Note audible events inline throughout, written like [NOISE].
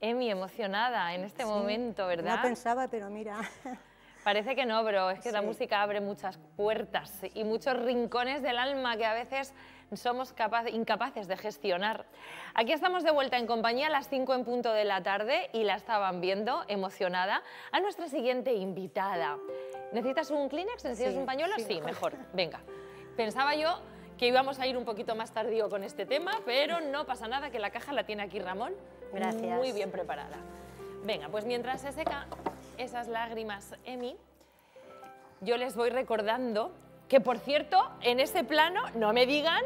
Emi, emocionada en este Sí, momento, ¿verdad? No pensaba, pero mira. [LAUGHS] Parece que no, pero es que la Sí. música abre muchas puertas y muchos rincones del alma que a veces somos capaz- incapaces de gestionar. Aquí estamos de vuelta en compañía a las 5 en punto de la tarde y la estaban viendo emocionada a nuestra siguiente invitada. ¿Necesitas un Kleenex? ¿Necesitas Sí, un pañuelo? sí, mejor. Venga. Pensaba yo que íbamos a ir un poquito más tardío con este tema, pero no pasa nada, que la caja la tiene aquí Ramón. Gracias. Muy bien preparada. Venga, pues mientras se seca esas lágrimas, Emi, yo les voy recordando que, por cierto, en ese plano no me digan,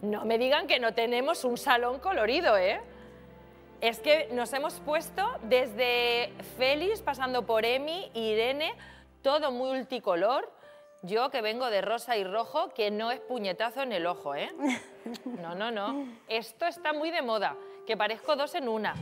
no me digan que no tenemos un salón colorido, ¿eh? Es que nos hemos puesto desde Félix, pasando por Emi, Irene, todo multicolor. Yo que vengo de rosa y rojo, que no es puñetazo en el ojo, ¿eh? [LAUGHS] No, no, no. Esto está muy de moda, que parezco dos en una.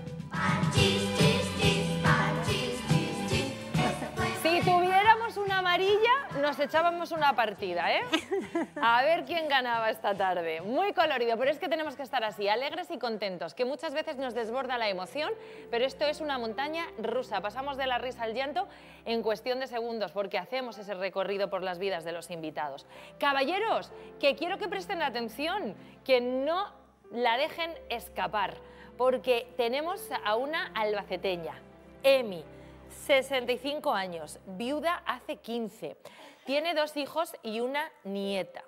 Si tuviéramos una amarilla, nos echábamos una partida, ¿eh? [LAUGHS] A ver quién ganaba esta tarde. Muy colorido, pero es que tenemos que estar así, alegres y contentos, que muchas veces nos desborda la emoción, pero esto es una montaña rusa. Pasamos de la risa al llanto en cuestión de segundos, porque hacemos ese recorrido por las vidas de los invitados. Caballeros, que quiero que presten atención, que no la dejen escapar, porque tenemos a una albaceteña, Emi. 65 años, viuda hace 15. Tiene dos hijos y una nieta.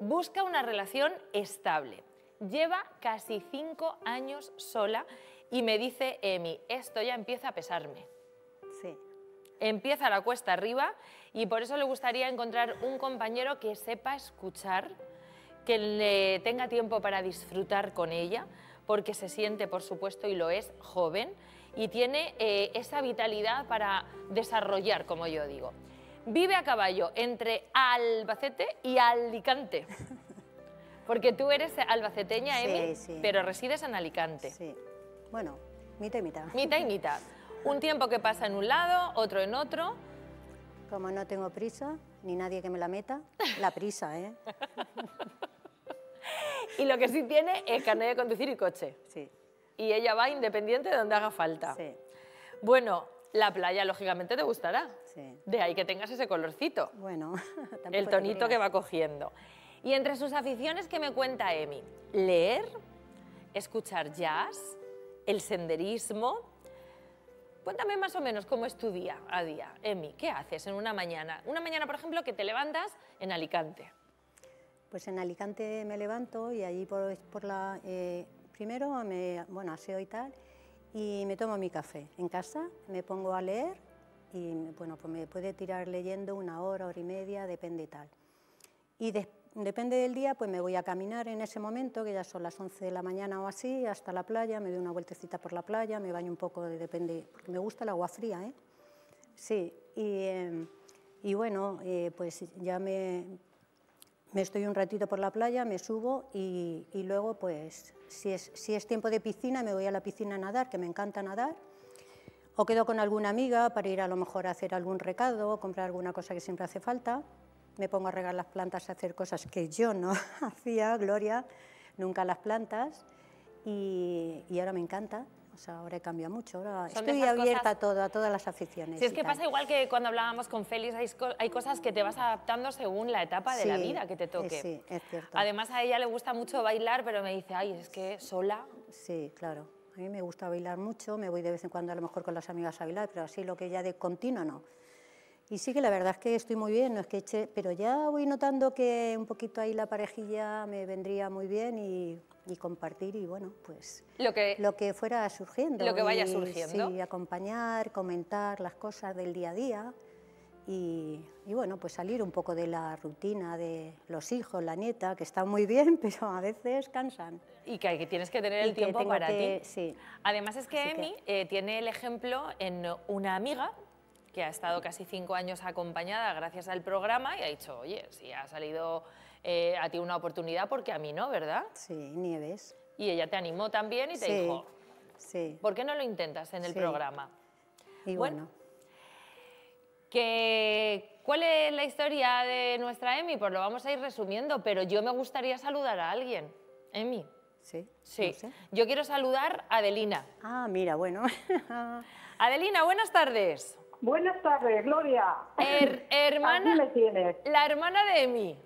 Busca una relación estable. Lleva casi cinco años sola y me dice Emi, esto ya empieza a pesarme. Sí. Empieza la cuesta arriba y por eso le gustaría encontrar un compañero que sepa escuchar, que le tenga tiempo para disfrutar con ella, porque se siente, por supuesto, y lo es, joven y tiene eh, esa vitalidad para desarrollar, como yo digo. Vive a caballo entre Albacete y Alicante. [LAUGHS] Porque tú eres albaceteña, Sí, Emi, sí. pero resides en Alicante. Sí. Bueno, mitad y mitad. Mitad y mitad. Un [LAUGHS] tiempo que pasa en un lado, otro en otro. Como no tengo prisa, ni nadie que me la meta, la prisa, ¿eh? [LAUGHS] Y lo que sí tiene es carnet de conducir y coche. Sí, Y ella va independiente de donde haga falta. sí, Bueno, la playa lógicamente te gustará. sí. De ahí que tengas ese colorcito. Bueno, [LAUGHS] el tonito que va cogiendo. Y entre sus aficiones que me cuenta Emi, leer, escuchar jazz, el senderismo. Cuéntame más o menos cómo es tu día a día. Emi, ¿qué haces en una mañana? Una mañana, por ejemplo, que te levantas en Alicante. Pues en Alicante me levanto y allí por, por la... eh, primero me, bueno, aseo y tal, y me tomo mi café. En casa me pongo a leer y bueno, pues me puede tirar leyendo una hora, hora y media, depende tal. Y depende del día, pues me voy a caminar en ese momento, que ya son las 11 de la mañana o así, hasta la playa, me doy una vueltecita por la playa, me baño un poco, de- depende, porque me gusta el agua fría, ¿eh? Sí, y, eh, y bueno, eh, pues ya me, me estoy un ratito por la playa, me subo y, y luego, pues, si es, si es tiempo de piscina, me voy a la piscina a nadar, que me encanta nadar. O quedo con alguna amiga para ir a lo mejor a hacer algún recado, comprar alguna cosa que siempre hace falta. Me pongo a regar las plantas, a hacer cosas que yo no [LAUGHS] hacía, Gloria, nunca las plantas. Y, y ahora me encanta. O sea, ahora he cambiado mucho. Ahora Son estoy abierta cosas- a, todo, a todas las aficiones. Si es que tal. pasa igual que cuando hablábamos con Félix, hay, co- hay cosas que te vas adaptando según la etapa de la vida que te toque. sí, es cierto. Además a ella le gusta mucho bailar, pero me dice, ay, es que sola Sí, claro. A mí me gusta bailar mucho, me voy de vez en cuando a lo mejor con las amigas a bailar, pero así lo que ya de continuo no. Y sí que la verdad es que estoy muy bien, no es que eche, pero ya voy notando que un poquito ahí la parejilla me vendría muy bien y, y compartir y bueno, pues lo que lo que fuera surgiendo. Lo que vaya y, surgiendo. Sí, acompañar, comentar las cosas del día a día y, y bueno, pues salir un poco de la rutina de los hijos, la nieta, que están muy bien, [LAUGHS] pero a veces cansan. y que, que tienes que tener Y el tiempo para que- ti. sí. Además es que Así que- Emi eh, tiene el ejemplo en una amiga que ha estado casi cinco años acompañada gracias al programa y ha dicho, oye, si ha salido eh, a ti una oportunidad, porque a mí no, ¿verdad? Sí, Nieves. Y ella te animó también y te sí, dijo, sí. ¿por qué no lo intentas en el Sí. programa? Y bueno. bueno, Que, ¿Cuál es la historia de nuestra Emi? Pues lo vamos a ir resumiendo, pero yo me gustaría saludar a alguien. Emi, Sí. Sí. no sé. Yo quiero saludar a Adelina. Ah, mira, bueno. [LAUGHS] Adelina, buenas tardes. Buenas tardes, Gloria. Her- [LAUGHS] hermana, Aquí me tienes. la hermana de Emi.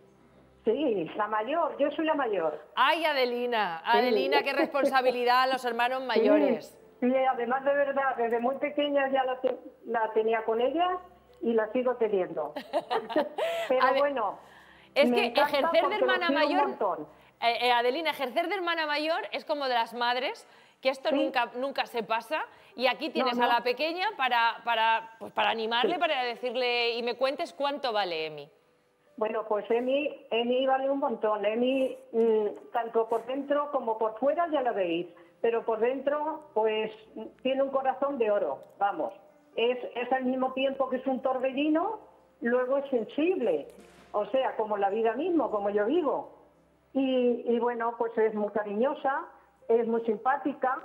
Sí, la mayor, yo soy la mayor. Ay, Adelina, Adelina, qué responsabilidad a los hermanos mayores. Sí, sí, además de verdad, desde muy pequeña ya la, te- la tenía con ella y la sigo teniendo. [LAUGHS] Pero bueno. Es que ejercer de hermana mayor. Eh, eh, Adelina, ejercer de hermana mayor es como de las madres, que esto Sí. nunca, nunca se pasa. Y aquí tienes no. a la pequeña para, para, pues para animarle, Sí. para decirle y me cuentes cuánto vale Emi. Bueno, pues Emi, Emi vale un montón. Emi, mm, tanto por dentro como por fuera, ya la veis. Pero por dentro, pues tiene un corazón de oro, vamos. Es, es al mismo tiempo que es un torbellino, luego es sensible. O sea, como la vida mismo, como yo digo. Y, y bueno, pues es muy cariñosa, es muy simpática,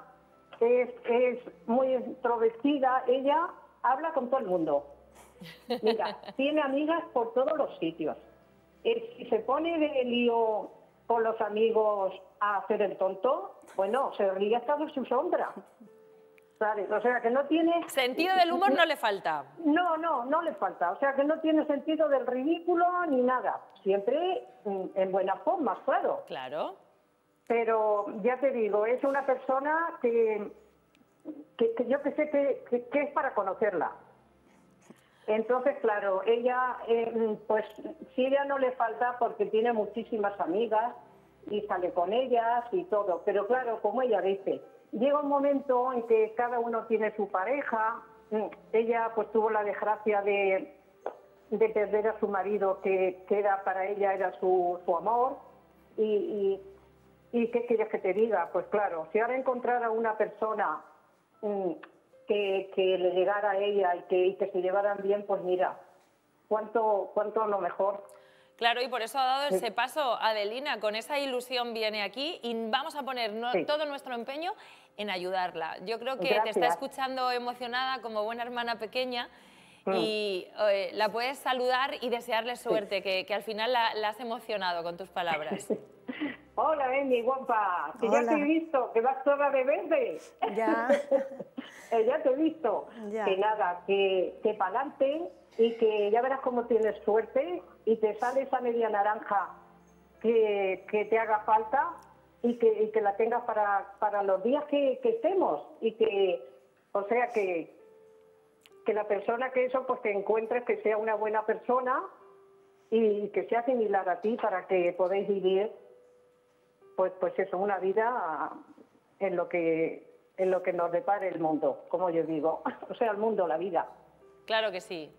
es, es muy introvertida. Ella habla con todo el mundo. Mira, [LAUGHS] tiene amigas por todos los sitios. Eh, si se pone de lío con los amigos a hacer el tonto, bueno, se ríe hasta de su sombra. ¿Sabes? O sea, que no tiene... Sentido del humor no le falta. No, no, no le falta. O sea, que no tiene sentido del ridículo ni nada. Siempre mm, en buenas formas, claro. Claro. Pero ya te digo, es una persona que, que, yo que sé que, es para conocerla. Entonces, claro, ella, eh, pues sí, ella no le falta porque tiene muchísimas amigas y sale con ellas y todo. Pero claro, como ella dice, llega un momento en que cada uno tiene su pareja. Mm, Ella pues tuvo la desgracia de, de perder a su marido, que, que era para ella era su, su amor. Y, y, ¿y qué quieres que te diga? Pues claro, si ahora encontrara una persona mm, que, que le llegara a ella y que, y que se llevaran bien, pues mira, cuánto, cuánto lo mejor. Claro, y por eso ha dado ese paso Adelina, con esa ilusión viene aquí y vamos a poner no- Sí. todo nuestro empeño en ayudarla. Yo creo que te está Gracias. escuchando emocionada como buena hermana pequeña Mm. y eh, la puedes saludar y desearle suerte, que, que al final la, la has emocionado con tus palabras. [LAUGHS] Hola, Emi, guapa, que ya te he visto, que vas toda de verde. Ya. [LAUGHS] Ya te he visto. Ya. Que nada, que, que para adelante y que ya verás cómo tienes suerte y te sale esa media naranja que, que te haga falta y que, y que la tengas para, para los días que, que estemos. Y que, o sea, que, que la persona que eso, pues te encuentres que sea una buena persona y que sea similar a ti para que podáis vivir, pues, pues eso, una vida en lo que en lo que nos depare el mundo, como yo digo, [LAUGHS] o sea, el mundo, la vida. Claro que sí.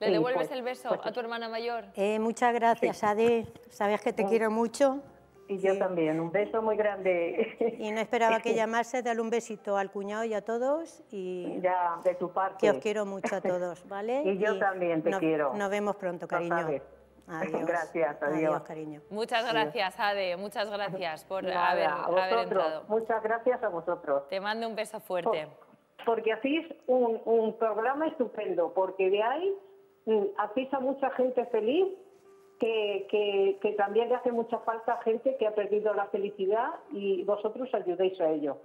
¿Le Sí, devuelves pues- el beso pues a tu hermana mayor? Eh, muchas gracias, Ade. Sabes que te quiero mucho Y yo también, un beso muy grande y no esperaba que [LAUGHS] llamase. Dale un besito al cuñado y a todos y ya de tu parte. que os quiero mucho a [LAUGHS] todos, ¿vale? Y yo también te nos- quiero. Nos vemos pronto, Lo cariño. Adiós. Gracias, adiós. Adiós, cariño. Muchas gracias, Ade, muchas gracias por Nada, haber, entrado. Muchas gracias a vosotros. Te mando un beso Por- fuerte. porque hacéis un, un programa estupendo, porque de ahí mm, hacéis a mucha gente feliz, que, que, que también le hace mucha falta a gente que ha perdido la felicidad y vosotros ayudéis a ello.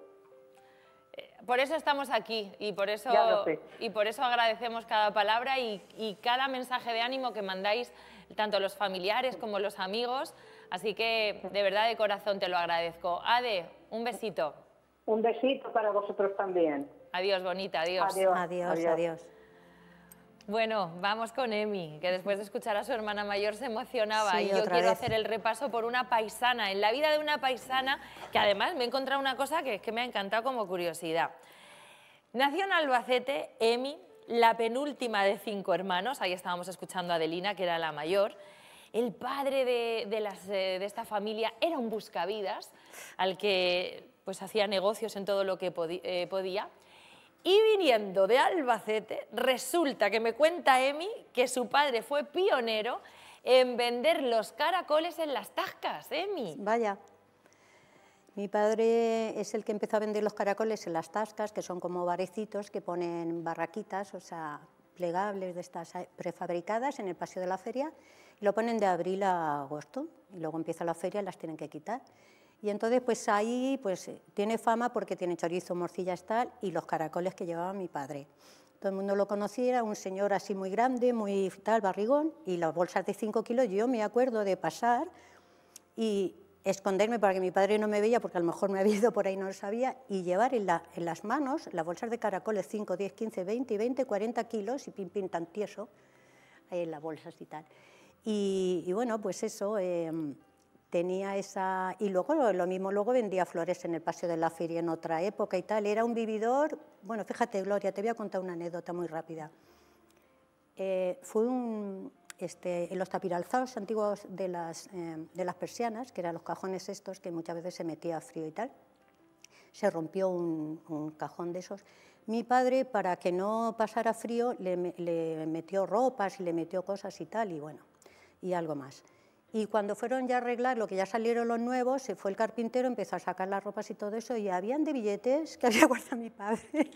Por eso estamos aquí y por eso, y por eso agradecemos cada palabra y, y cada mensaje de ánimo que mandáis, tanto los familiares como los amigos. Así que de verdad de corazón te lo agradezco. Ade, un besito. Un besito para vosotros también. Adiós, bonita, adiós. Adiós. Adiós, adiós. adiós. Bueno, vamos con Emi, que después de escuchar a su hermana mayor se emocionaba. Sí, y yo quiero vez. hacer el repaso por una paisana, en la vida de una paisana, que además me he encontrado una cosa que es que me ha encantado como curiosidad. Nació en Albacete Emi, la penúltima de cinco hermanos, ahí estábamos escuchando a Adelina, que era la mayor. El padre de, de las, eh, de esta familia era un buscavidas, al que pues, hacía negocios en todo lo que eh, podía. Y viniendo de Albacete, resulta que me cuenta Emi que su padre fue pionero en vender los caracoles en las tascas, Emi. Vaya. Mi padre es el que empezó a vender los caracoles en las tascas, que son como barecitos que ponen barraquitas, o sea, plegables de estas prefabricadas en el paseo de la feria, y lo ponen de abril a agosto, y luego empieza la feria y las tienen que quitar. Y entonces, pues ahí pues, tiene fama porque tiene chorizo, morcillas tal y los caracoles que llevaba mi padre. Todo el mundo lo conocía, un señor así muy grande, muy tal, barrigón, y las bolsas de 5 kilos. Yo me acuerdo de pasar y esconderme para que mi padre no me veía, porque a lo mejor me había ido por ahí, no lo sabía, y llevar en, las manos las bolsas de caracoles 5, 10, 15, 20 y 20, 40 kilos y pim, pim, tan tieso, ahí en las bolsas y tal. Y, bueno, pues eso, em, tenía esa... Y luego lo mismo, luego vendía flores en el Paseo de la Feria en otra época y tal. Era un vividor... Bueno, fíjate, Gloria, te voy a contar una anécdota muy rápida. Eh, fue un, este, en los tapiralzados antiguos de las, eh, de las persianas, que eran los cajones estos que muchas veces se metía frío y tal, se rompió un, cajón de esos. Mi padre, para que no pasara frío, le, le, metió ropas y le metió cosas y tal, y bueno, y algo más. Y cuando fueron ya a arreglar lo que ya salieron los nuevos, se fue el carpintero, empezó a sacar las ropas y todo eso, y habían de billetes que [LAUGHS] había guardado mi padre,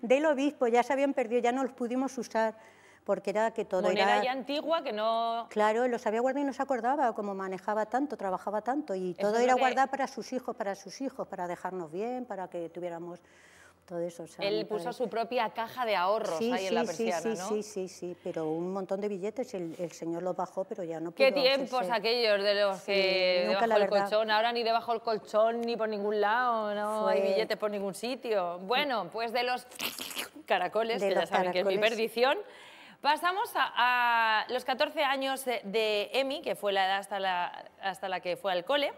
del obispo, ya se habían perdido, ya no los pudimos usar porque era que todo Moneda ya antigua que no... Claro, lo sabía guardar y no se acordaba, como manejaba tanto, trabajaba tanto, y todo era guardar para sus hijos, para sus hijos, para dejarnos bien, para que tuviéramos todo eso. Él puso su propia caja de ahorros ahí en la persiana, sí, ¿no? Sí, sí, sí, pero un montón de billetes, el, señor los bajó, pero ya no pudo Qué tiempos aquellos de los que debajo del colchón, ahora ni debajo del colchón ni por ningún lado, no hay billetes por ningún sitio. Bueno, pues de los caracoles, que ya saben que es mi perdición, Pasamos a, los 14 años de, Emi, que fue la edad hasta la, hasta la que fue al cole.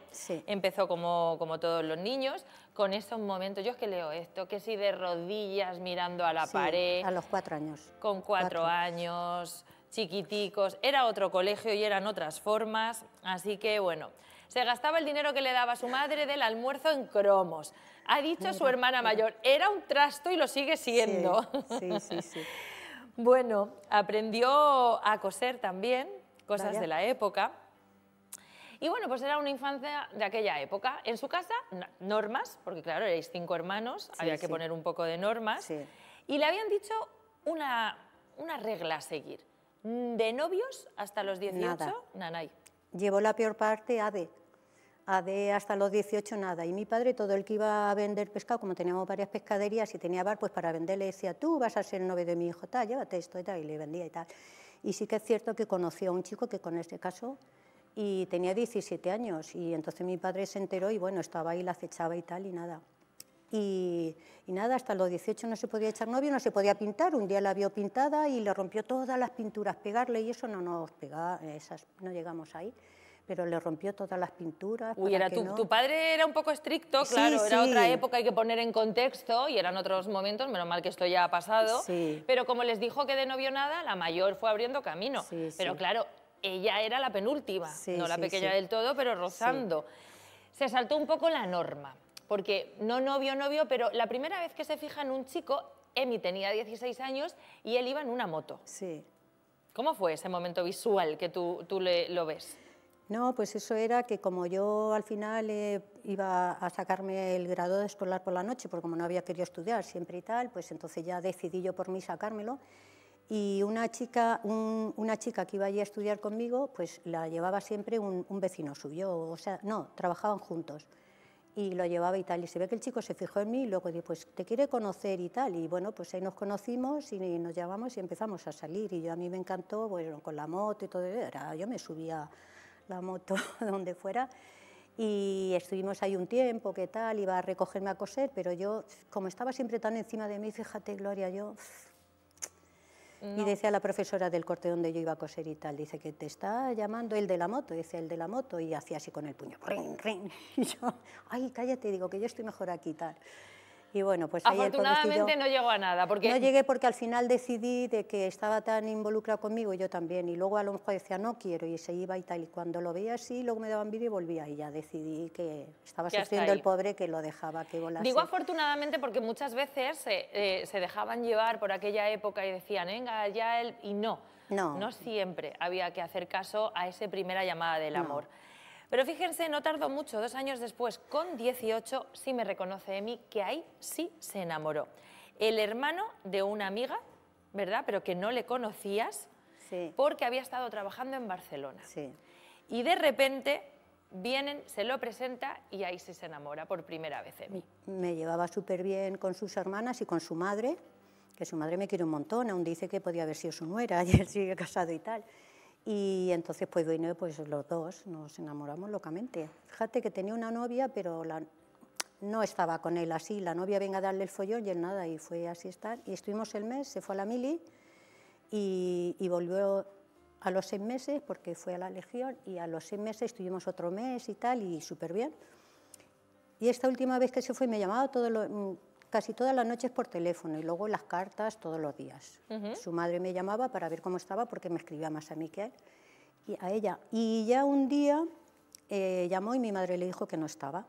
Empezó como, como todos los niños, con esos momentos. Yo es que leo esto, que si de rodillas mirando a la pared. A los cuatro años. Con cuatro, años, chiquiticos. Era otro colegio y eran otras formas. Así que bueno, se gastaba el dinero que le daba su madre del almuerzo en cromos. Ha dicho su hermana mayor, era un trasto y lo sigue siendo. sí, sí. sí. [LAUGHS] Bueno, aprendió a coser también, cosas de la época. Y bueno, pues era una infancia de aquella época. En su casa, normas, porque claro, erais cinco hermanos, había que poner un poco de normas. Y le habían dicho una, una, regla a seguir. De novios hasta los 18, Nada. nanay. Llevó la peor parte a de hasta los 18 nada. Y mi padre, todo el que iba a vender pescado, como teníamos varias pescaderías y tenía bar, pues para vender le decía, tú vas a ser el novio de mi hijo, tal, llévate esto y tal, y le vendía y tal. Y sí que es cierto que conoció a un chico que con este caso y tenía 17 años y entonces mi padre se enteró y bueno, estaba ahí, la acechaba y tal y nada. Y, y, nada, hasta los 18 no se podía echar novio, no se podía pintar. Un día la vio pintada y le rompió todas las pinturas, pegarle y eso no nos pegaba, esas, no llegamos ahí pero le rompió todas las pinturas. Uy, era tu, tu, padre era un poco estricto, claro, era otra época, hay que poner en contexto y eran otros momentos, menos mal que esto ya ha pasado. Pero como les dijo que de novio nada, la mayor fue abriendo camino. pero claro, ella era la penúltima, no la pequeña del todo, pero rozando. Se saltó un poco la norma, porque no novio, novio, pero la primera vez que se fija en un chico, Emi tenía 16 años y él iba en una moto. Sí. ¿Cómo fue ese momento visual que tú, tú le, lo ves? No, pues eso era que como yo al final eh, iba a sacarme el grado de escolar por la noche, porque como no había querido estudiar siempre y tal, pues entonces ya decidí yo por mí sacármelo. Y una chica, una chica que iba allí a estudiar conmigo, pues la llevaba siempre un, vecino suyo, o sea, no, trabajaban juntos. Y lo llevaba y tal. Y se ve que el chico se fijó en mí y luego dijo, pues te quiere conocer y tal. Y bueno, pues ahí nos conocimos y nos llamamos y empezamos a salir. Y yo a mí me encantó, bueno, con la moto y todo. Era, yo me subía la moto [LAUGHS] donde fuera. Y estuvimos ahí un tiempo, ¿qué tal? Iba a recogerme a coser, pero yo, como estaba siempre tan encima de mí, fíjate, Gloria, yo... Y decía la profesora del corte donde yo iba a coser y tal, dice que te está llamando el de la moto, dice el de la moto, y hacía así con el puño, ring, ring. [LAUGHS] Y yo, ay, cállate, digo que yo estoy mejor aquí tal. Y bueno, pues Afortunadamente no llegó a nada. Porque... No llegué porque al final decidí de que estaba tan involucrado conmigo y yo también. Y luego a lo mejor decía, no quiero, y se iba y tal. Y cuando lo veía así, luego me daban vídeo y volvía. Y ya decidí que estaba sufriendo el pobre que lo dejaba que volase. Digo afortunadamente porque muchas veces eh, se dejaban llevar por aquella época y decían, venga, ya él... Y no, no, no siempre había que hacer caso a esa primera llamada del amor. Pero fíjense, no tardó mucho, dos años después, con 18, sí me reconoce Emi, que ahí sí se enamoró. El hermano de una amiga, ¿verdad? Pero que no le conocías porque había estado trabajando en Barcelona. Sí. Y de repente vienen, se lo presenta y ahí sí se enamora por primera vez. Emi. Me llevaba súper bien con sus hermanas y con su madre, que su madre me quiere un montón, aún dice que podía haber sido su nuera [LAUGHS] él sigue casado y tal. Y entonces, pues pues los dos nos enamoramos locamente. Fíjate que tenía una novia, pero no estaba con él así. La novia venga a darle el follón y él nada, y fue así estar. Y estuvimos el mes, se fue a la mili y, y volvió a los seis meses porque fue a la Legión y a los seis meses estuvimos otro mes y tal y súper bien. Y esta última vez que se fue me llamaba todo lo, casi todas las noches por teléfono y luego las cartas todos los días. Su madre me llamaba para ver cómo estaba porque me escribía más a mí que a él y a ella. Y ya un día eh, llamó y mi madre le dijo que no estaba.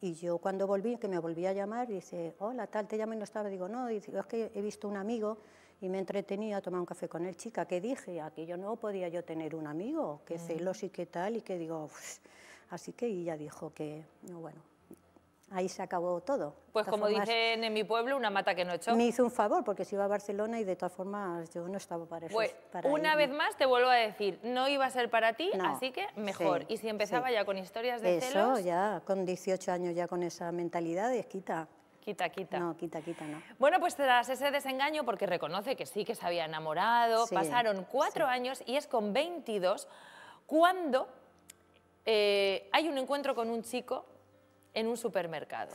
Y yo cuando volví, que me volví a llamar, dice, hola, tal, te llamo y no estaba. Digo, no, dice, es que he visto un amigo y me entretenía a tomar un café con él. Chica, ¿qué dije? Aquí yo no podía yo tener un amigo, qué celos y qué tal, y que digo, "Uf". así que ella dijo que, no, bueno, ahí se acabó todo. Pues como formas, dicen en mi pueblo, una mata que no echó. Me hizo un favor porque se iba a Barcelona y de todas formas yo no estaba para eso. Pues para una vez más te vuelvo a decir, no iba a ser para ti, No, así que mejor. sí, y si empezaba sí. ya con historias de Eso, celos, ya, con 18 años ya con esa mentalidad, es quita. quita, quita. No, quita, quita, no. Bueno, pues tras ese desengaño, porque reconoce que sí que se había enamorado, Sí, pasaron cuatro años y es con 22 cuando eh, hay un encuentro con un chico en un supermercado.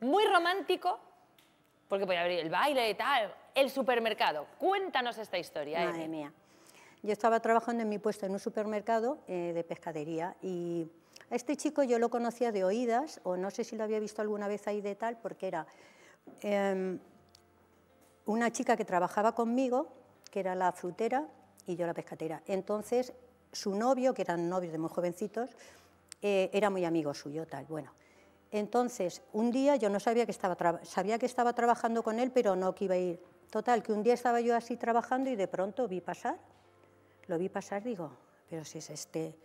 Muy romántico, porque puede haber el baile y tal, el supermercado. Cuéntanos esta historia. Madre mía. Yo estaba trabajando en mi puesto en un supermercado eh, de pescadería y a este chico yo lo conocía de oídas, o no sé si lo había visto alguna vez ahí de tal, porque era em, una chica que trabajaba conmigo, que era la frutera y yo la pescatera. Entonces, su novio, que eran novios de muy jovencitos, eh, era muy amigo suyo, tal. Bueno, entonces, un día yo no sabía que estaba, sabía que estaba trabajando con él, pero no que iba a ir. Total, que un día estaba yo así trabajando y de pronto vi pasar, lo vi pasar, digo, pero si es este...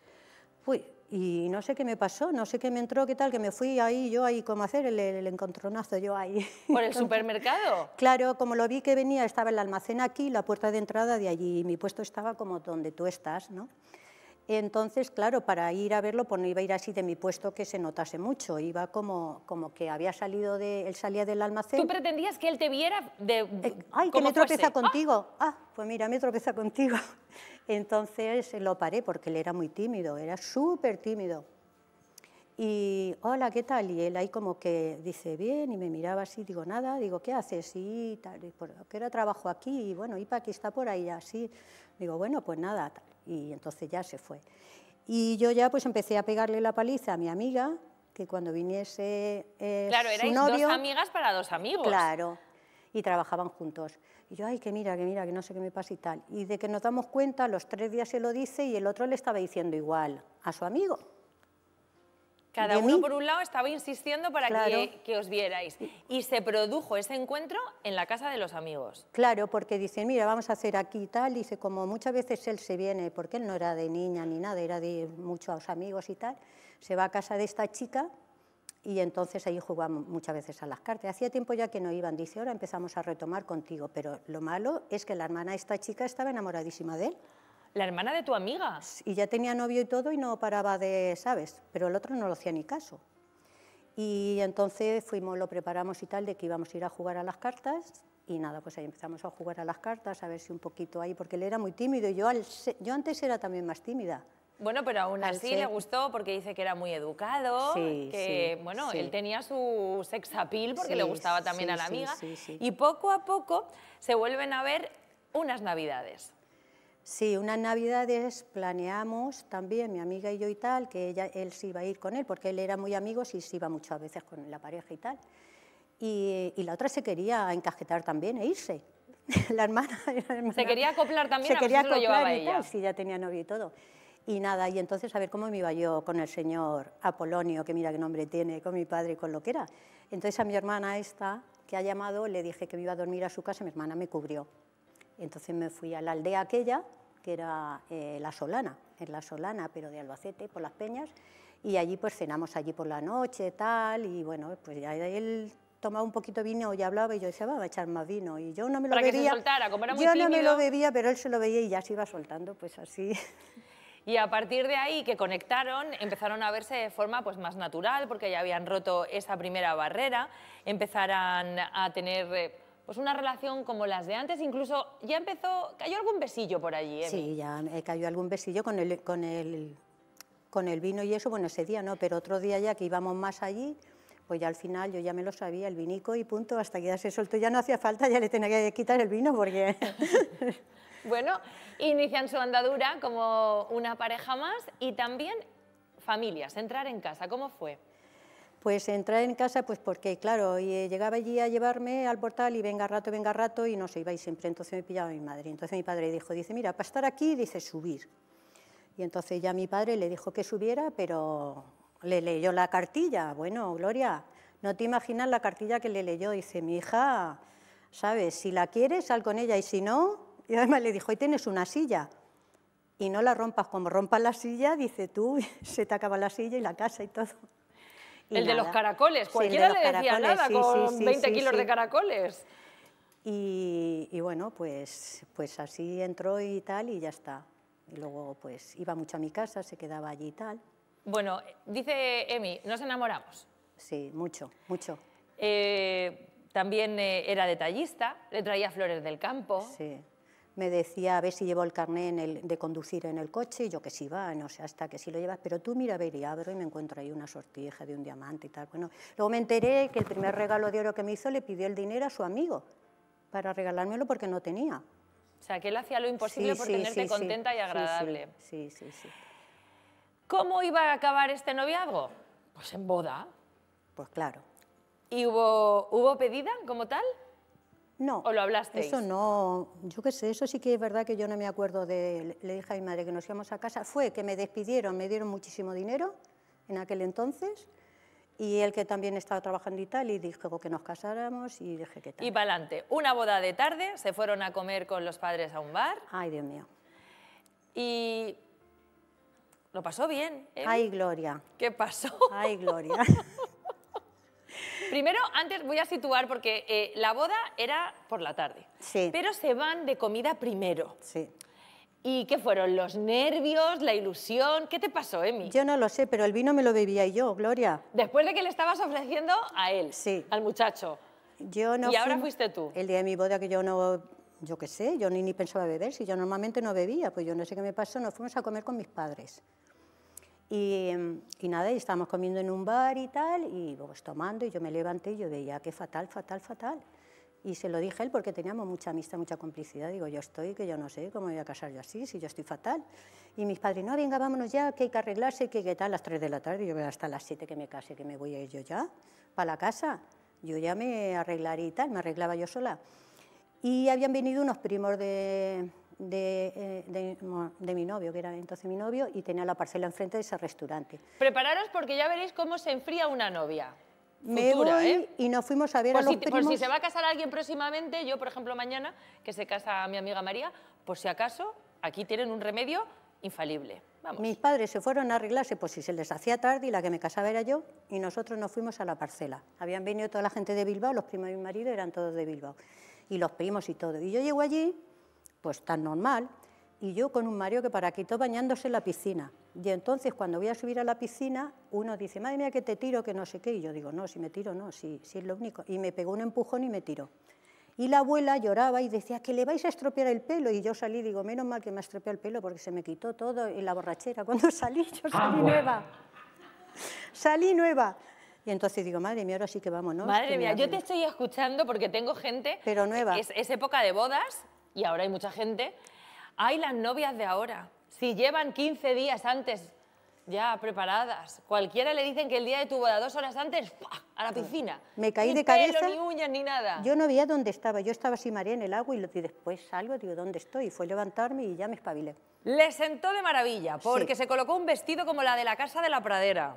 Fui, y no sé qué me pasó, no sé qué me entró, qué tal, que me fui ahí, yo ahí, como hacer el, el encontronazo, yo ahí. [LAUGHS] ¿Por el supermercado? Claro, como lo vi que venía, estaba el almacén aquí, la puerta de entrada de allí, y mi puesto estaba como donde tú estás, ¿no? Entonces, claro, para ir a verlo, pues no iba a ir así de mi puesto que se notase mucho, iba como, como que había salido de, él salía del almacén. ¿Tú pretendías que él te viera de Eh, Ay, que me tropeza fuese? contigo. Ah, pues mira, me tropeza contigo. [LAUGHS] Entonces lo paré porque él era muy tímido, era súper tímido. Y, hola, ¿qué tal? Y él ahí como que dice, bien, y me miraba así, digo, nada, digo, ¿qué haces? Y tal, y, ¿por qué hora trabajo aquí? Y bueno, y para que está por ahí así. Digo, bueno, pues nada, tal. Y entonces ya se fue. Y yo ya pues empecé a pegarle la paliza a mi amiga, que cuando viniese eh, Claro, su erais novio... dos amigas para dos amigos. Claro, y trabajaban juntos. Y yo, ay, que mira, que mira, que no sé qué me pasa y tal. Y de que nos damos cuenta, los tres días se lo dice y el otro le estaba diciendo igual a su amigo. Cada uno mí. por un lado estaba insistiendo para Claro. que, que os vierais. Y se produjo ese encuentro en la casa de los amigos. Claro, porque dicen, mira, vamos a hacer aquí y tal. Dice, como muchas veces él se viene, porque él no era de niña ni nada, era de muchos amigos y tal, se va a casa de esta chica y entonces ahí jugamos muchas veces a las cartas. Hacía tiempo ya que no iban, dice, ahora empezamos a retomar contigo, pero lo malo es que la hermana de esta chica estaba enamoradísima de él. La hermana de tu amiga. y ya tenía novio y todo y no paraba de, ¿sabes? Pero el otro no lo hacía ni caso. Y entonces fuimos, lo preparamos y tal, de que íbamos a ir a jugar a las cartas y nada, pues ahí empezamos a jugar a las cartas, a ver si un poquito ahí, porque él era muy tímido y yo, al se- yo antes era también más tímida. Bueno, pero aún así ser- le gustó porque dice que era muy educado, Sí, que sí, bueno, sí. él tenía su sex appeal porque Sí, le gustaba también sí, a la sí, amiga. sí, sí. Y poco a poco se vuelven a ver unas navidades. Sí, unas navidades planeamos también, mi amiga y yo y tal, que ella, él se iba a ir con él, porque él era muy amigo y se iba muchas veces con la pareja y tal. Y, y la otra se quería encajetar también e irse. [LAUGHS] La hermana, la hermana Se quería acoplar también, se a ver si quería lo llevaba acoplar y ella. tal, sí, ya tenía novio y todo. Y nada, y entonces a ver cómo me iba yo con el señor Apolonio, que mira qué nombre tiene, con mi padre y con lo que era. Entonces a mi hermana esta, que ha llamado, le dije que me iba a dormir a su casa y mi hermana me cubrió. Entonces me fui a la aldea aquella, que era eh, La Solana, en La Solana, pero de Albacete, por las Peñas, y allí pues cenamos allí por la noche, tal, y bueno, pues ya él tomaba un poquito de vino y hablaba y yo decía, va a echar más vino, y yo no me lo Para que se bebía. soltara, como era muy yo no me lo bebía, pero él se lo veía y ya se iba soltando, pues así. [LAUGHS] Y a partir de ahí que conectaron, empezaron a verse de forma pues, más natural, porque ya habían roto esa primera barrera, empezaron a tener eh, pues, una relación como las de antes, incluso ya empezó, cayó algún besillo por allí. Emi? Sí, ya me cayó algún besillo con el, con, el, con el vino y eso, bueno, ese día no, pero otro día ya que íbamos más allí, pues ya al final yo ya me lo sabía, el vinico y punto, hasta que ya se soltó, ya no hacía falta, ya le tenía que quitar el vino porque... [LAUGHS] Bueno, inician su andadura como una pareja más y también familias, entrar en casa, ¿cómo fue? Pues entrar en casa, pues porque, claro, eh, llegaba allí a llevarme al portal y venga rato, venga rato, y no se iba y siempre, entonces me pillaba mi madre. Entonces mi padre dijo, dice, mira, para estar aquí, dice, subir. Y entonces ya mi padre le dijo que subiera, pero le leyó la cartilla. Bueno, Gloria, no te imaginas la cartilla que le leyó. Dice, mi hija, ¿sabes? Si la quieres, sal con ella, y si no, y además le dijo, y tienes una silla. Y no la rompas, como rompas la silla, dice tú, [LAUGHS] se te acaba la silla y la casa y todo. Y el de los caracoles, Sí, el de cualquiera los le decía nada con sí, sí, 20 sí, kilos de caracoles. Y, y bueno, pues, pues así entró y tal, y ya está. Y luego pues iba mucho a mi casa, se quedaba allí y tal. Bueno, dice Emi, nos enamoramos. Sí, mucho, mucho. Eh, también eh, era detallista, le traía flores del campo. Sí. Me decía a ver si llevo el en el- de conducir en el coche, y yo que sí va, no sé, hasta que sí lo llevas, pero tú mira, ver, y abro y me encuentro ahí una sortija de un diamante y tal. Bueno, luego me enteré que el primer regalo de oro que me hizo le pidió el dinero a su amigo para regalármelo porque no tenía. O sea, que él hacía lo imposible Sí, por sí, tenerte sí, contenta y agradable. Sí, sí, sí. ¿Cómo iba a acabar este noviazgo? Pues en boda. Pues claro. ¿Y hubo, hubo pedida como tal? No. ¿O lo hablasteis? Eso no, yo qué sé, eso sí que es verdad que yo no me acuerdo de, le dije a mi madre que nos íbamos a casa, fue que me despidieron, me dieron muchísimo dinero en aquel entonces, y él que también estaba trabajando y tal, y dijo que nos casáramos, y dije que tal. Y para adelante. Una boda de tarde, se fueron a comer con los padres a un bar Ay, Dios mío. y lo pasó bien. ¿eh? Ay, Gloria. ¿Qué pasó? Ay, Gloria. [LAUGHS] Primero, antes voy a situar porque eh, la boda era por la tarde. Sí. Pero se van de comida primero. Sí. ¿Y qué fueron? ¿Los nervios? ¿La ilusión? ¿Qué te pasó, Emi? Yo no lo sé, pero el vino me lo bebía yo, Gloria. Después de que le estabas ofreciendo a él, Sí. al muchacho. Yo no ¿Y ahora fui- fuiste tú? El día de mi boda que yo no, yo qué sé, yo ni, ni pensaba beber, si yo normalmente no bebía, pues yo no sé qué me pasó, nos fuimos a comer con mis padres. Y, y nada, y estábamos comiendo en un bar y tal, y pues tomando, y yo me levanté y yo veía que fatal, fatal, fatal. Y se lo dije a él porque teníamos mucha amistad, mucha complicidad. Digo, yo estoy, que yo no sé cómo voy a casar yo así, si yo estoy fatal. Y mis padres, no, venga, vámonos ya, que hay que arreglarse, que qué tal, las 3 de la tarde. Yo, hasta las 7 que me case, que me voy a ir yo ya, para la casa. Yo ya me arreglaré y tal, me arreglaba yo sola. Y habían venido unos primos de, de, eh, de- de mi novio, que era entonces mi novio, y tenía la parcela enfrente de ese restaurante. Prepararos porque ya veréis cómo se enfría una novia. Me Futura, voy ¿eh? y nos fuimos a ver Por a los si, por primos. si se va a casar alguien próximamente, yo, por ejemplo, mañana, que se casa mi amiga María, por si acaso, aquí tienen un remedio infalible. Vamos. Mis padres se fueron a arreglarse, pues si se les hacía tarde y la que me casaba era yo, y nosotros nos fuimos a la parcela. Habían venido toda la gente de Bilbao, los primos de mi marido eran todos de Bilbao, y los primos y todo. Y yo llego allí, pues tan normal, y yo con un Mario que para quitó bañándose en la piscina. Y entonces cuando voy a subir a la piscina, uno dice, madre mía que te tiro, que no sé qué, y yo digo, no, si me tiro, no, si, si es lo único. Y me pegó un empujón y me tiró. Y la abuela lloraba y decía que le vais a estropear el pelo. Y yo salí, digo, menos mal que me ha estropeado el pelo porque se me quitó todo en la borrachera. Cuando [LAUGHS] salí, yo salí nueva. Salí nueva. Y entonces digo, madre mía, ahora sí que vámonos. Madre que mía, yo te arreglo". estoy escuchando porque tengo gente. Pero nueva. Es, es época de bodas y ahora hay mucha gente. Hay las novias de ahora. Si llevan 15 días antes ya preparadas, cualquiera le dicen que el día de tu boda, dos horas antes, ¡fua! a la piscina. Me caí Ni de pelo, cabeza. ni uñas, ni nada. Yo no veía dónde estaba. Yo estaba así, María, en el agua y, después salgo, digo, ¿dónde estoy? Y fue levantarme y ya me espabilé. Le sentó de maravilla porque Sí. se colocó un vestido como la de la casa de la pradera.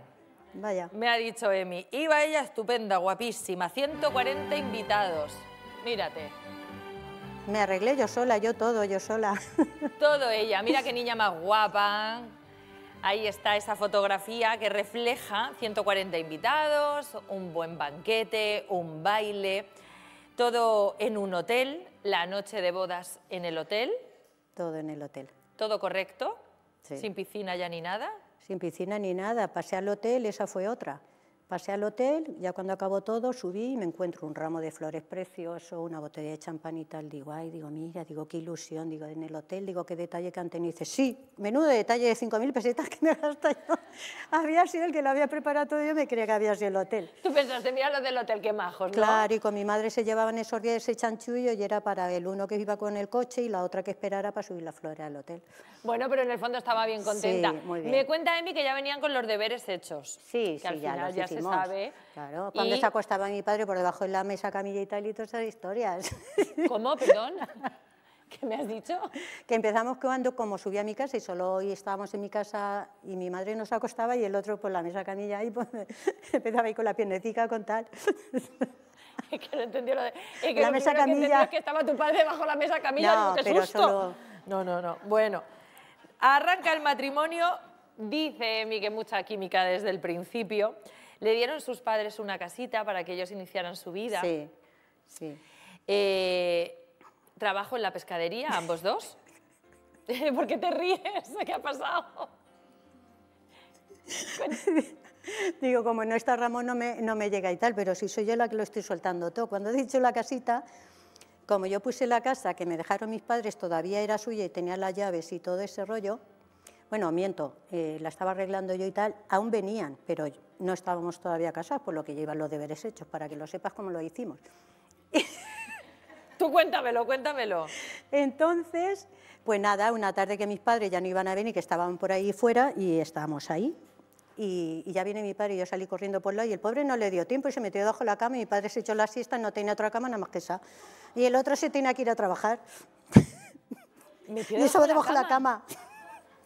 Vaya. Me ha dicho Emi. Iba ella estupenda, guapísima, 140 invitados. Mírate, Me arreglé yo sola, yo todo, yo sola. [LAUGHS] todo ella. Mira qué niña más guapa. Ahí está esa fotografía que refleja 140 invitados, un buen banquete, un baile, todo en un hotel, la noche de bodas en el hotel, todo en el hotel. todo correcto. Sí. sin piscina ya ni nada. Sin piscina ni nada. Pasé al hotel, esa fue otra. Pasé al hotel, ya cuando acabó todo, subí y me encuentro un ramo de flores precioso, una botella de champán y tal. Digo, ay, digo, mira, digo, qué ilusión, digo, en el hotel, digo, qué detalle que han tenido. dice, sí, menudo detalle de 5.000 pesetas que me he gastado [LAUGHS] yo. Había sido el que lo había preparado todo, yo me creía que había sido el hotel. Tú pensaste, mira los del hotel, qué majos, ¿no? Claro, y con mi madre se llevaban esos días ese chanchullo y era para el uno que iba con el coche y la otra que esperara para subir las flores al hotel. Bueno, pero en el fondo estaba bien contenta. Sí, muy bien. Me cuenta Emi que ya venían con los deberes hechos. Sí, que sí, ya final. Se sabe. Claro, cuando Y- se acostaba mi padre por debajo de la mesa, camilla y tal y todas esas historias. [LAUGHS] ¿Cómo? Perdón. [LAUGHS] ¿Qué me has dicho? que empezamos cuando como subí a mi casa y solo hoy estábamos en mi casa y mi madre nos acostaba y el otro por la mesa camilla y pues, [LAUGHS] empezaba ahí con la piernecita con tal. Es que no entendió lo de. Es que La mesa que camilla. es que estaba tu padre bajo la mesa camilla. No, digo, ¡qué pero susto! solo- No, no, no. Bueno, arranca el matrimonio. Dice Emi que mucha química desde el principio. Le dieron sus padres una casita para que ellos iniciaran su vida. Sí, sí. Eh, trabajo en la pescadería, ambos dos. [LAUGHS] ¿Por qué te ríes? ¿Qué ha pasado? [LAUGHS] Digo, como no está Ramón no me, no me llega y tal, pero si soy yo la que lo estoy soltando todo. Cuando he dicho la casita, como yo puse la casa que me dejaron mis padres, todavía era suya y tenía las llaves y todo ese rollo, bueno, miento, eh, la estaba arreglando yo y tal, aún venían, pero no estábamos todavía casados, por lo que llevan los deberes hechos, para que lo sepas cómo lo hicimos. Tú cuéntamelo, cuéntamelo. Entonces, pues nada, una tarde que mis padres ya no iban a venir, que estaban por ahí fuera y estábamos ahí. Y, y ya viene mi padre y yo salí corriendo por la y el pobre no le dio tiempo y se metió debajo de la cama y mi padre se echó la siesta, no tenía otra cama nada más que esa. Y el otro se tenía que ir a trabajar. [LAUGHS] Y eso debajo de debajo de la cama.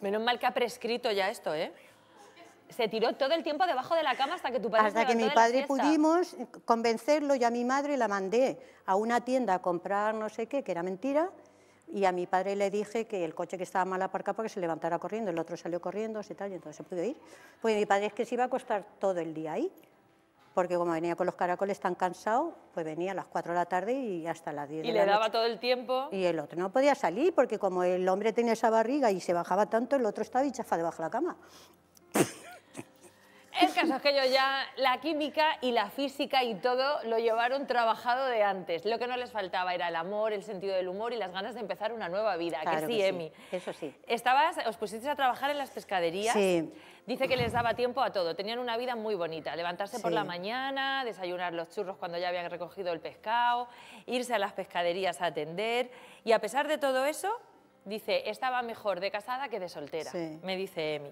Menos mal que ha prescrito ya esto, ¿eh? Se tiró todo el tiempo debajo de la cama hasta que tu padre se Hasta que mi padre pudimos convencerlo, yo a mi madre la mandé a una tienda a comprar no sé qué, que era mentira, y a mi padre le dije que el coche que estaba mal aparcado para que se levantara corriendo, el otro salió corriendo, y tal, y entonces se pudo ir. Pues mi padre es que se iba a acostar todo el día ahí, porque como venía con los caracoles tan cansado, pues venía a las 4 de la tarde y hasta las 10 Y de le la daba noche. todo el tiempo. Y el otro no podía salir, porque como el hombre tenía esa barriga y se bajaba tanto, el otro estaba y chafa debajo de la cama. [LAUGHS] El caso es que ellos ya la química y la física y todo lo llevaron trabajado de antes. Lo que no les faltaba era el amor, el sentido del humor y las ganas de empezar una nueva vida. Claro que sí, que sí, Emi. eso sí. Estabas, os pusisteis a trabajar en las pescaderías. Sí. Dice que les daba tiempo a todo. Tenían una vida muy bonita. Levantarse por la mañana, desayunar los churros cuando ya habían recogido el pescado, irse a las pescaderías a atender. Y a pesar de todo eso, dice, estaba mejor de casada que de soltera. Sí. Me dice Emi.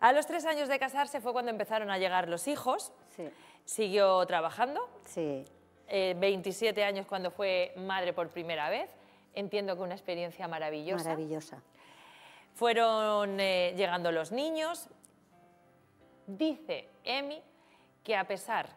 A los tres años de casarse fue cuando empezaron a llegar los hijos. Sí, Siguió trabajando. sí. eh, 27 años cuando fue madre por primera vez. Entiendo que una experiencia maravillosa. maravillosa. Fueron eh, llegando los niños. Dice Emi que a pesar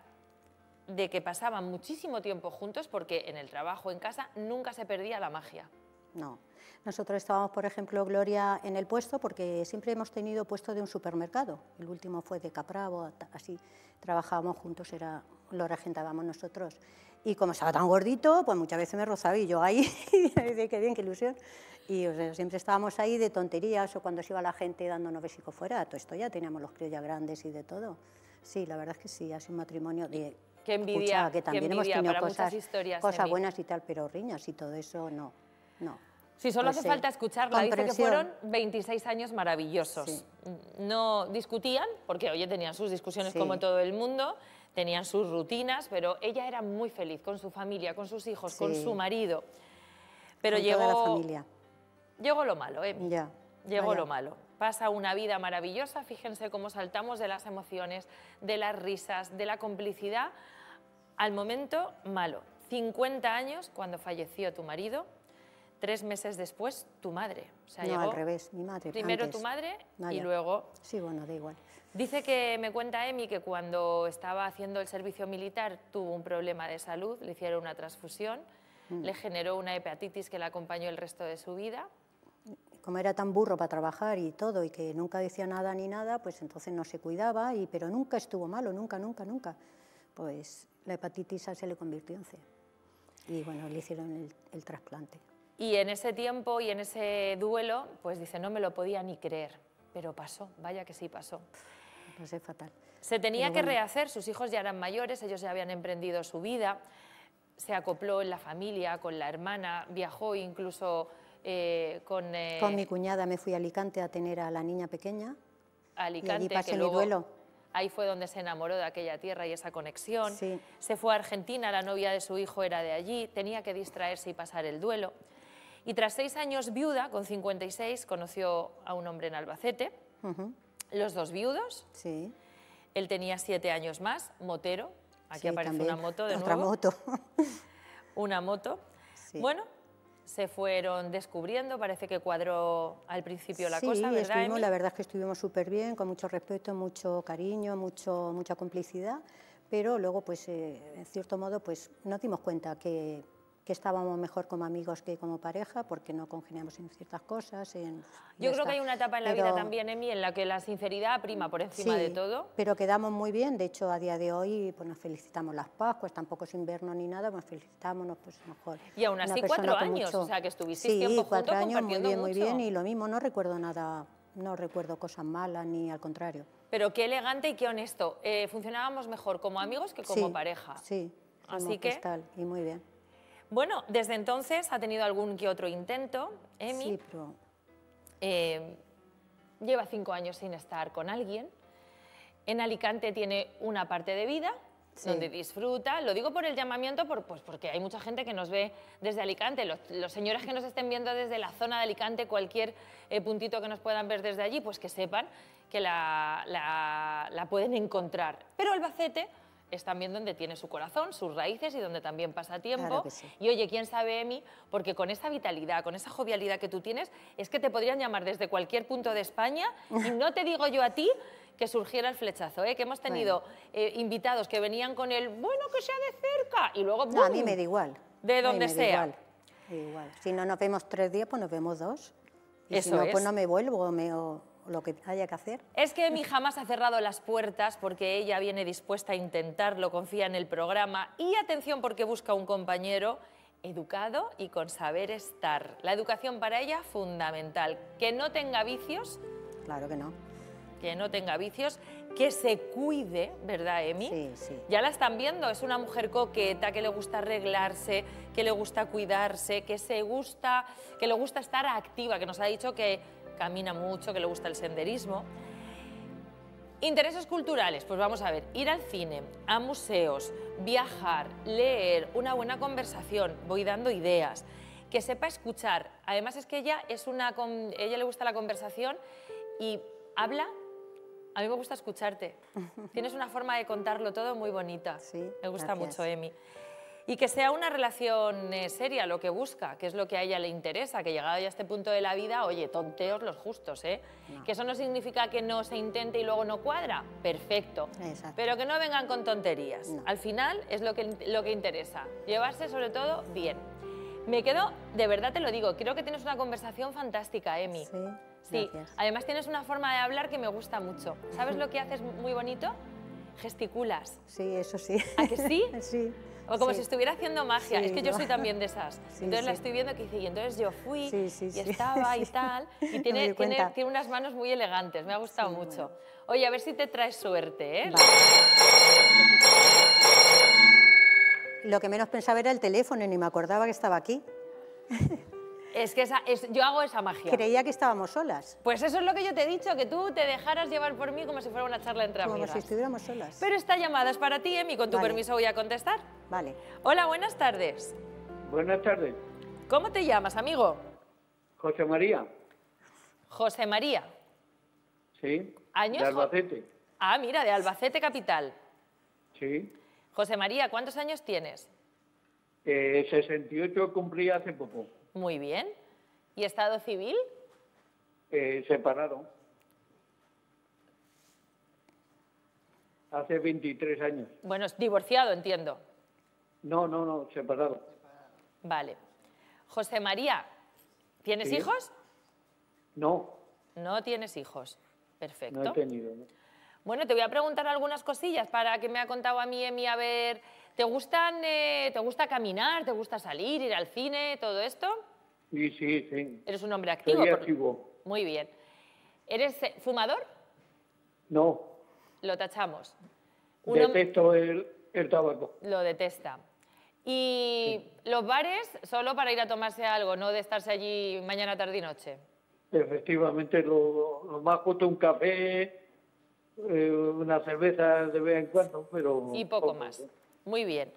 de que pasaban muchísimo tiempo juntos, porque en el trabajo, en casa, nunca se perdía la magia. No. Nosotros estábamos, por ejemplo, Gloria, en el puesto porque siempre hemos tenido puesto de un supermercado. El último fue de Capravo, así trabajábamos juntos, era, lo regentábamos nosotros. Y como estaba tan gordito, pues muchas veces me rozaba y yo ahí, [LAUGHS] qué bien, qué ilusión. Y o sea, siempre estábamos ahí de tonterías o cuando se iba la gente dándonos besicos fuera, todo esto ya teníamos los críos ya grandes y de todo. Sí, la verdad es que sí, ha sido un matrimonio de... Qué envidia, Escucha, que qué también hemos envidia tenido para muchas cosas, historias, cosas buenas y tal, pero riñas y todo eso no, no. Si solo Pues hace sí, falta escucharla, dice que fueron 26 años maravillosos. Sí. No discutían, porque oye, tenían sus discusiones Sí. como todo el mundo, tenían sus rutinas, pero ella era muy feliz con su familia, con sus hijos, con Sí. su marido. Pero Con llegó, toda la familia. Llegó lo malo, ¿eh? Ya. Llegó vaya. lo malo. Pasa una vida maravillosa, fíjense cómo saltamos de las emociones, de las risas, de la complicidad, al momento malo. 50 años cuando falleció tu marido, tres meses después tu madre. O sea, no, llegó al revés, mi madre. primero antes. tu madre y luego... Sí, bueno, da igual. Dice que me cuenta Emi que cuando estaba haciendo el servicio militar tuvo un problema de salud, le hicieron una transfusión, Mm. le generó una hepatitis que la acompañó el resto de su vida. Como era tan burro para trabajar y todo, y que nunca decía nada ni nada, pues entonces no se cuidaba, y, pero nunca estuvo malo, nunca, nunca, nunca. Pues la hepatitis A se le convirtió en C. Y bueno, le hicieron el, el trasplante. Y en ese tiempo y en ese duelo, pues dice, no me lo podía ni creer, pero pasó, vaya que sí pasó. Pasé fatal. Se tenía que rehacer, sus hijos ya eran mayores, ellos ya habían emprendido su vida, se acopló en la familia, con la hermana, viajó incluso eh, con... eh, Con mi cuñada me fui a Alicante a tener a la niña pequeña. a Alicante, y allí pasé que mi luego duelo. ahí fue donde se enamoró de aquella tierra y esa conexión. Sí. Se fue a Argentina, la novia de su hijo era de allí, tenía que distraerse y pasar el duelo. Y tras seis años viuda, con 56, conoció a un hombre en Albacete, los dos viudos. Sí. Él tenía siete años más, motero. Aquí sí, aparece también. una moto de Otra nuevo. moto. [LAUGHS] Una moto. Sí. Bueno, se fueron descubriendo, parece que cuadró al principio la sí, cosa, ¿verdad? estuvimos, la verdad es que estuvimos súper bien, con mucho respeto, mucho cariño, mucho, mucha complicidad, pero luego, pues, eh, en cierto modo, pues, nos dimos cuenta que, que estábamos mejor como amigos que como pareja, porque no congeniamos en ciertas cosas. en- Yo creo que está. hay una etapa en la vida también, Emi, en la que la sinceridad prima por encima Sí, de todo. pero quedamos muy bien, de hecho, a día de hoy, pues, nos felicitamos las Pascuas, tampoco es invierno ni nada, pues felicitamos, pues, mejor. Y aún así, cuatro años, o sea, que estuvisteis sí, tiempo cuatro juntos años, muy bien, muy mucho. bien, y lo mismo, no recuerdo nada, no recuerdo cosas malas, ni al contrario. Pero qué elegante y qué honesto. Eh, funcionábamos mejor como amigos que como Sí, pareja. Sí, Así que- y muy bien. Bueno, desde entonces ha tenido algún que otro intento, Emi. Sí, pero Eh, lleva cinco años sin estar con alguien. En Alicante tiene una parte de vida Sí. donde disfruta. Lo digo por el llamamiento, por, pues porque hay mucha gente que nos ve desde Alicante. Los, los señores que nos estén viendo desde la zona de Alicante, cualquier eh, puntito que nos puedan ver desde allí, pues que sepan que la, la- la pueden encontrar. Pero Albacete es también donde tiene su corazón, sus raíces y donde también pasa tiempo. Claro que sí. Y oye, quién sabe, Emi, porque con esa vitalidad, con esa jovialidad que tú tienes, es que te podrían llamar desde cualquier punto de España y no te digo yo a ti que surgiera el flechazo, ¿eh? que hemos tenido eh, invitados que venían con el, bueno, que sea de cerca, y luego, no, a mí me da igual. De A mí donde da sea. igual, me da igual. Si no nos vemos tres días, pues nos vemos dos. Y si no, es. pues no me vuelvo me- o lo que haya que hacer. Es que Emi jamás ha cerrado las puertas porque ella viene dispuesta a intentarlo, confía en el programa y atención porque busca un compañero educado y con saber estar. La educación para ella fundamental, que no tenga vicios, Claro que no. que no tenga vicios, que se cuide, ¿verdad, Emi? Sí, sí. Ya la están viendo, es una mujer coqueta, que le gusta arreglarse, que le gusta cuidarse, que se gusta, que le gusta estar activa, que nos ha dicho que camina mucho, que le gusta el senderismo. Intereses culturales, pues vamos a ver, ir al cine, a museos, viajar, leer, una buena conversación, voy dando ideas, que sepa escuchar. Además es que ella es una con- ella le gusta la conversación y habla. A mí me gusta escucharte. [LAUGHS] Tienes una forma de contarlo todo muy bonita. Sí, me gusta gracias. mucho, Emi. Y que sea una relación eh, seria lo que busca, que es lo que a ella le interesa, que llegado ya a este punto de la vida, oye, tonteos los justos, ¿eh? Que eso no significa que no se intente y luego no cuadra. Perfecto. Exacto. Pero que no vengan con tonterías. No. Al final es lo que, lo que interesa. Llevarse sobre todo bien. Me quedo, de verdad te lo digo, creo que tienes una conversación fantástica, Emi. Sí, Sí, gracias. además tienes una forma de hablar que me gusta mucho. ¿Sabes lo que haces muy bonito? Gesticulas. Sí, eso sí. ¿A que sí? [LAUGHS] sí. O como sí. si estuviera haciendo magia. Sí, es que yo no. soy también de esas. [LAUGHS] Sí, entonces la estoy viendo que dice, y entonces yo fui y estaba y [LAUGHS] tal. Y tiene, unas manos muy elegantes. Me ha gustado mucho. bueno. Oye, a ver si te traes suerte, ¿eh? Vale. Lo que menos pensaba era el teléfono, ni me acordaba que estaba aquí. Es que esa, es, yo hago esa magia. Creía que estábamos solas, Pues eso es lo que yo te he dicho, que tú te dejaras llevar por mí como si fuera una charla entre como amigas. si estuviéramos solas. Pero esta llamada es para ti, Emi. Con tu Vale. permiso voy a contestar. Vale. Hola, buenas tardes. Buenas tardes, ¿Cómo te llamas, amigo? José María. José María. Sí. ¿Años, De Albacete. Ah, mira, de Albacete Capital. Sí. José María, ¿cuántos años tienes? Eh, 68 cumplí hace poco. Muy bien. ¿Y estado civil? Eh, separado. Hace 23 años. Bueno, es divorciado, entiendo. No, no, no, separado. Vale. José María, ¿tienes Sí. hijos? No, No tienes hijos. Perfecto. no he tenido. ¿no? Bueno, te voy a preguntar algunas cosillas para que me ha contado a mí, Emi, a ver, ¿te, gustan, eh, ¿te gusta caminar? ¿Te gusta salir, ir al cine, todo esto? Sí, sí, sí. Eres un hombre activo. Soy por- activo. Muy bien. ¿Eres eh, fumador? No, Lo tachamos. Un detesto el, el tabaco. Lo detesta. Y los bares solo para ir a tomarse algo, no de estarse allí mañana, tarde y noche. Efectivamente, lo, lo más justo un café, eh, una cerveza de vez en cuando, pero... Y poco más. Muy bien.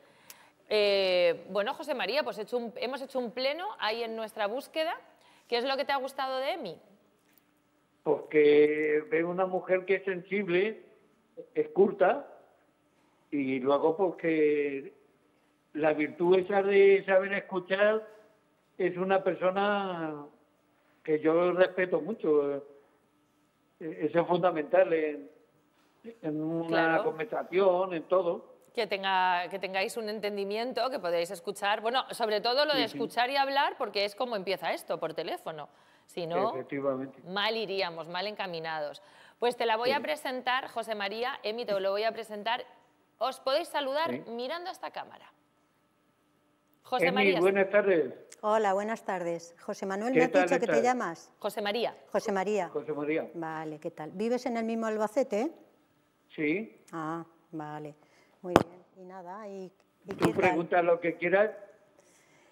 Eh, bueno, José María, pues hecho un- hemos hecho un pleno ahí en nuestra búsqueda. ¿Qué es lo que te ha gustado de Emi? Porque veo una mujer que es sensible, es culta, y luego porque la virtud esa de saber escuchar es una persona que yo respeto mucho. Eh, Eso es fundamental en, en una Claro. conversación, en todo. Que, tenga, que tengáis un entendimiento, que podéis escuchar. Bueno, sobre todo lo de escuchar y hablar, porque es como empieza esto, por teléfono. Si no, Efectivamente. mal iríamos, mal encaminados. Pues te la voy a presentar, José María, Emi, te lo voy a presentar. Os podéis saludar Sí. mirando a esta cámara. José Emi, María. buenas tardes. Hola, buenas tardes. José Manuel, ¿Qué ¿me has dicho que te llamas? José María. José María. José María. Vale, ¿qué tal? ¿Vives en el mismo Albacete? Sí. Ah, vale. Y nada, ¿y, Tú preguntas lo que quieras.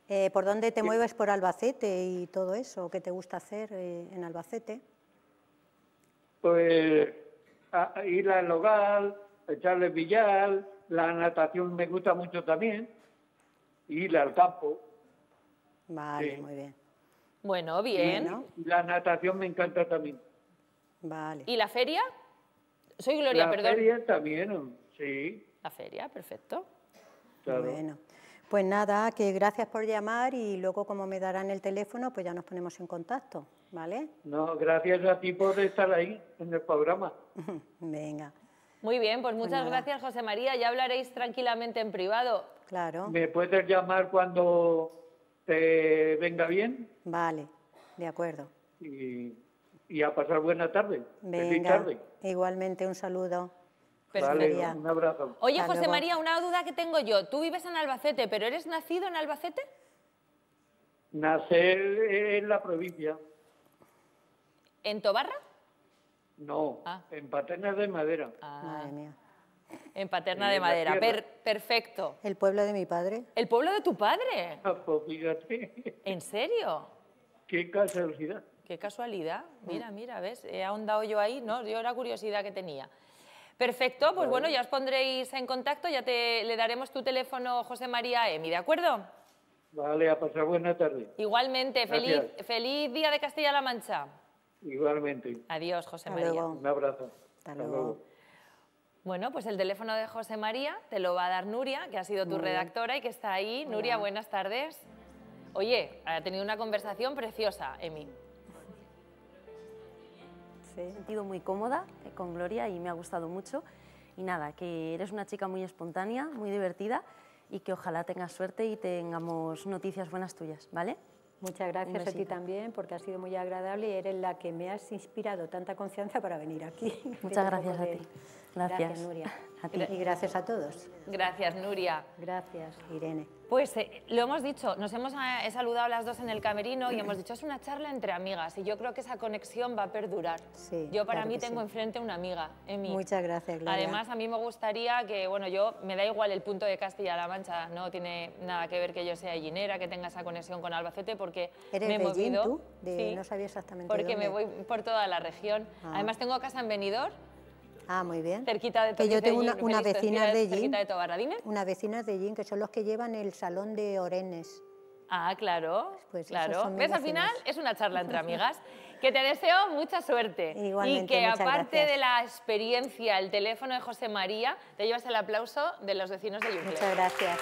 Eh, ¿Por dónde te mueves por Albacete y todo eso? ¿Qué te gusta hacer eh, en Albacete? Pues a- a ir al hogar, echarle billar, la natación me gusta mucho también, ir al campo. Vale, Sí. muy bien. Bueno, bien. Bueno. La natación me encanta también. Vale. ¿Y la feria? Soy Gloria, la perdón. feria también, sí, La feria, perfecto. claro. Bueno, pues nada, que gracias por llamar y luego como me darán el teléfono, pues ya nos ponemos en contacto, ¿vale? No, gracias a ti por estar ahí en el programa. [LAUGHS] Venga, Muy bien, pues muchas nada. gracias, José María. Ya hablaréis tranquilamente en privado. claro, ¿Me puedes llamar cuando te venga bien? vale, de acuerdo. Y, y a pasar buena tarde. Feliz Venga, tarde. igualmente un saludo. Vale, un abrazo. Oye, Hasta José luego. María, una duda que tengo yo. Tú vives en Albacete, pero ¿eres nacido en Albacete? Nacer en la provincia. ¿En Tobarra? No, Ah. en Paternas de Madera. Ah, Madre mía. en Paterna de la Madera. Per- perfecto. El pueblo de mi padre. ¿El pueblo de tu padre? Ah, pues fíjate, ¿En serio? qué casualidad. Qué casualidad. Mira, mira, ¿ves? He ahondado yo ahí, ¿no? Yo era curiosidad que tenía. Perfecto, pues bueno, ya os pondréis en contacto, ya te, le daremos tu teléfono, José María a Emi, ¿de acuerdo? Vale, a pasar buena tarde. Igualmente, feliz, Gracias. feliz día de Castilla-La Mancha. Igualmente. Adiós, José Hasta María. luego. Un abrazo. Hasta luego. Bueno, pues el teléfono de José María te lo va a dar Nuria, que ha sido tu Muy bien. redactora y que está ahí. Nuria, buenas tardes. Oye, ha tenido una conversación preciosa, Emi. He sentido muy cómoda eh, con Gloria y me ha gustado mucho. Y nada, que eres una chica muy espontánea, muy divertida y que ojalá tengas suerte y tengamos noticias buenas tuyas, ¿vale? Muchas gracias a ti también porque has sido muy agradable y eres la que me has inspirado tanta confianza para venir aquí. Muchas [LAUGHS] gracias a ti. Gracias. Gracias, Nuria. A ti. Y gracias a todos. Gracias, Nuria. Gracias, Irene. Pues eh, lo hemos dicho, nos hemos eh, he saludado las dos en el camerino y hemos dicho es una charla entre amigas y yo creo que esa conexión va a perdurar. Sí, yo para claro mí tengo sí. enfrente una amiga, Emi. Muchas gracias, Gloria. Además, a mí me gustaría que, bueno, yo me da igual el punto de Castilla-La Mancha, no tiene nada que ver que yo sea llinera, que tenga esa conexión con Albacete, porque ¿Eres me he de Gin, movido. tú? De- sí, no sabía exactamente Porque me voy por toda la región. Ah. Además, tengo casa en Benidorm, Ah, muy bien. cerquita de Que yo tengo una, una vecina de Gin. De Tobarra, dime. Unas vecinas de Gin que son los que llevan el salón de Orenes. Ah, claro, Pues claro. ¿Ves? Al final es una charla entre [LAUGHS] amigas. Que te deseo mucha suerte. Igualmente, y que aparte gracias. de la experiencia, el teléfono de José María, te llevas el aplauso de los vecinos de Yucle. Muchas gracias.